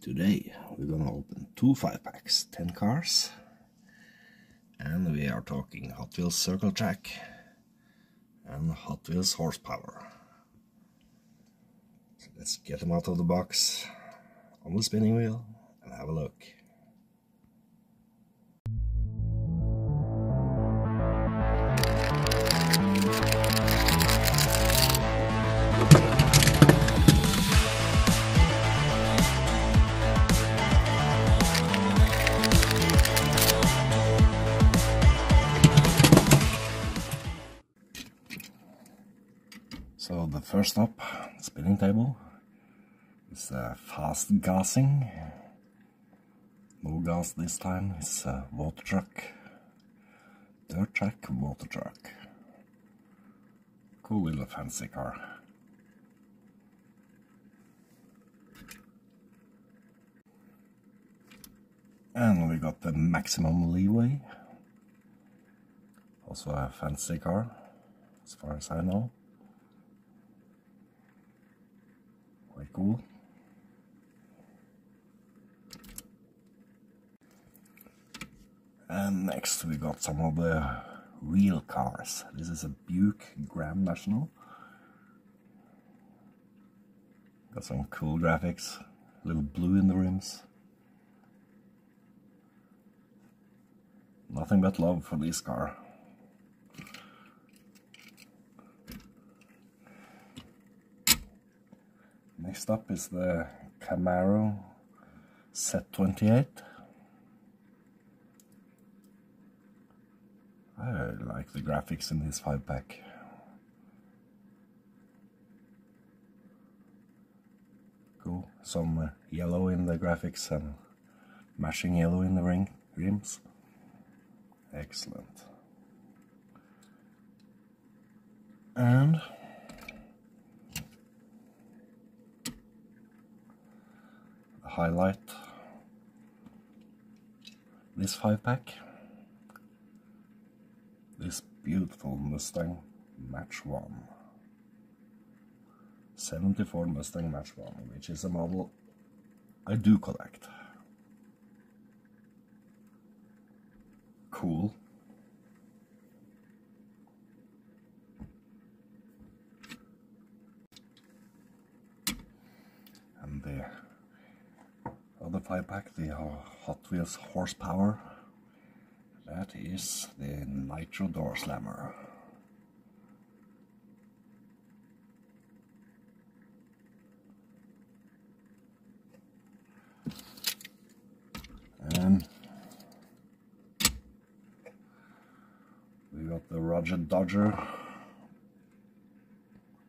Today we're gonna open two five packs, 10 cars, and we are talking Hot Wheels Circle Track and Hot Wheels Horsepower. So let's get them out of the box on the spinning wheel and have a look. First up, spinning table, is uh, Fast Gassin. No gas this time, it's a water truck. Dirt track, water truck. Cool little fancy car. And we got the maximum leeway. Also a fancy car, as far as I know. Quite cool. And next we got some of the real cars. This is a Buick Grand National. Got some cool graphics, a little blue in the rims. Nothing but love for this car. Next up is the Camaro Z28. I like the graphics in this 5 pack. Cool. Some uh, yellow in the graphics and matching yellow in the ring rims. Excellent. And highlight this five pack. This beautiful Mustang Mach 1 74 Mustang Mach 1 which is a model I do collect. Cool and the pack the Hot Wheels horsepower that is the Nitro Door Slammer. And we got the Roger Dodger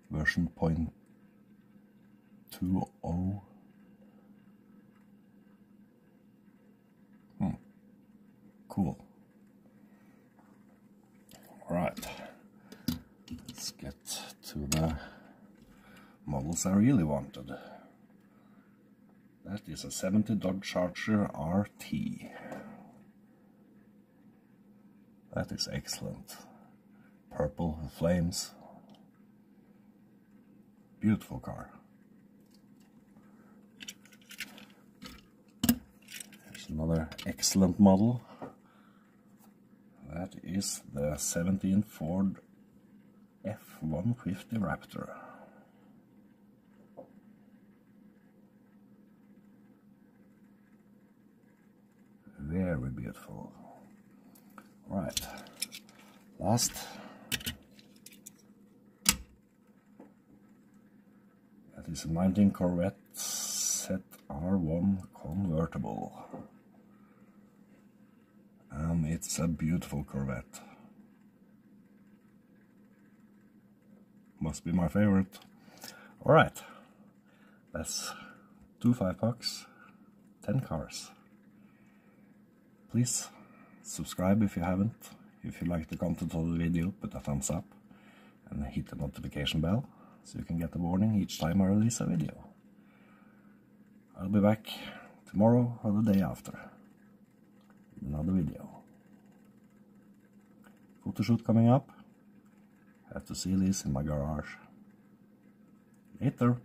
version point two oh. Hmm. Cool. Right, let's get to the models I really wanted. That is a 70 Dodge Charger RT. That is excellent. Purple flames. Beautiful car. Here's another excellent model. That is the 17 Ford F-150 Raptor. Very beautiful. Right, last. That is a 19 Corvette ZR1 convertible. And it's a beautiful Corvette. Must be my favorite. Alright, that's two five bucks, 10 cars. Please subscribe if you haven't. If you like the content of the video, put a thumbs up and hit the notification bell so you can get a warning each time I release a video. I'll be back tomorrow or the day after another video. Photo shoot coming up. Have to see this in my garage. Later.